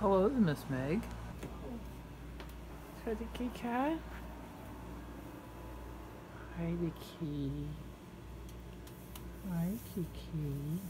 hello Miss Meg. For the cat. Hi, the. Hi, Kiki.